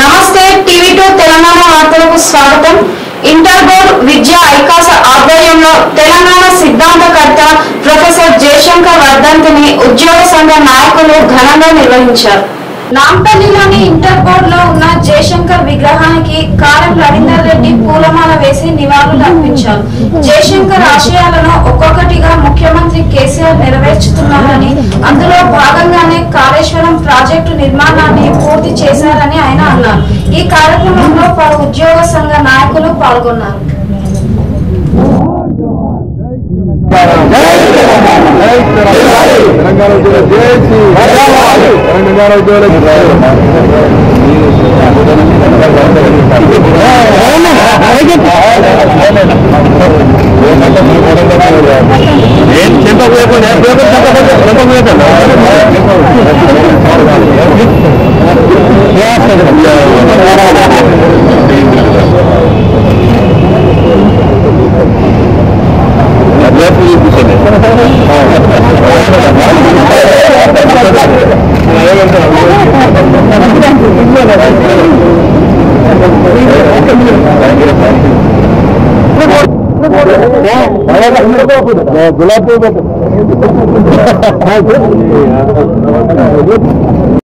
నమస్తే TV two Telangana వార్తలకు స్వాగతం. ఇంటర్ బోర్డ్ విద్యా ఐకాస ఆధ్వర్యంలో తెలంగాణ సిద్ధాంతకర్త ప్రొఫెసర్ జయశంకర్ వర్ధంతిని ఉద్యోగ సంఘ నాయకులు ఘనంగా నిర్వహించారు. నాంపల్లిలోని ఇంటర్ బోర్డ్లో ఉన్న జయశంకర్ విగ్రహానికి కారం రవీందర్ రెడ్డి పూలమాల వేసి నివాళులు అర్పించారు. జయశంకర్ ఆశయాలను ఒక్కొక్కటిగా ముఖ్యమంత్రి కేసీఆర్ నెరవేర్చుతున్నారని అందులో భాగంగానే కాళేశ్వరం ప్రాజెక్టు నిర్మాణాన్ని పూర్తి చేశారని ఆయన అన్నారు. ఈ కార్యక్రమంలో పలు ఉద్యోగ సంఘ నాయకులు పాల్గొన్నారు. తెలంగాణ. ఉద్యోగుల జేఏసీ తెలంగాణ ఉద్యోగుల गुलाब